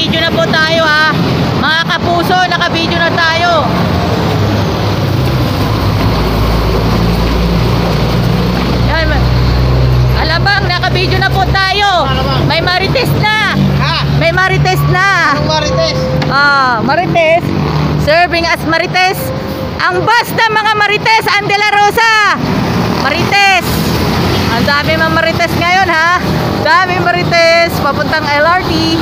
naka-video na po tayo ha. Mga kapuso, naka-video na tayo. Yan. Alabang, naka-video na po tayo. May marites na. Ha? May marites na. Anong marites? Ah, marites. Serving as marites. Ang bus ng mga marites, ang De La Rosa. Marites. Ang dami mga marites ngayon ha. Dami marites. Papuntang LRT.